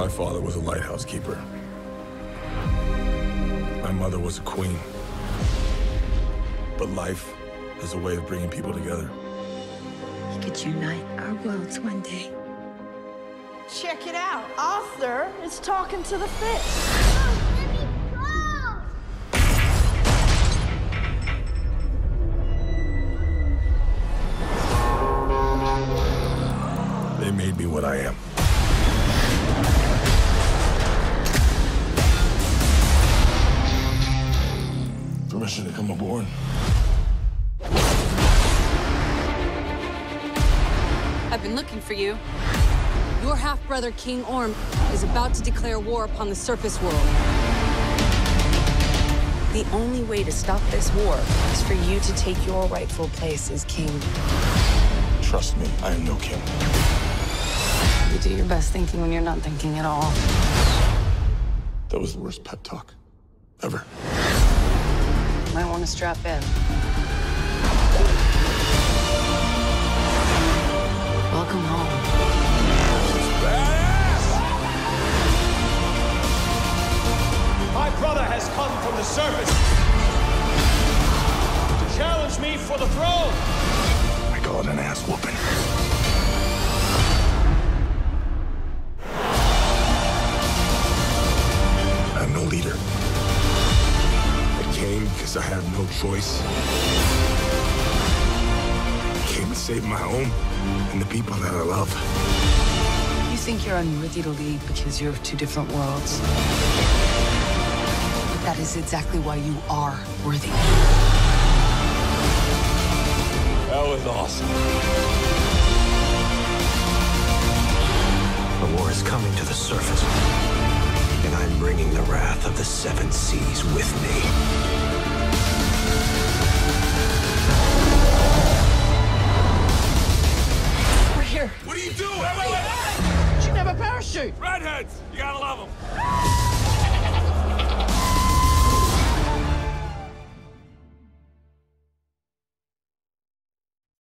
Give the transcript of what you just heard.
My father was a lighthouse keeper. My mother was a queen. But life has a way of bringing people together. He could unite our worlds one day. Check it out. Arthur is talking to the fish. What I am. Permission to come aboard. I've been looking for you. Your half-brother, King Orm, is about to declare war upon the surface world. The only way to stop this war is for you to take your rightful place as king. Trust me, I am no king. You do your best thinking when you're not thinking at all. That was the worst pep talk ever. Might want to strap in. Welcome home. My brother has come from the surface to challenge me for the throne. Came because I have no choice. I came to save my home and the people that I love. You think you're unworthy to lead because you're of two different worlds. But that is exactly why you are worthy. That was awesome. The war is coming to the surface. And I'm bringing the wrath of the seven seas with me. Parachute. Redheads! You gotta love them.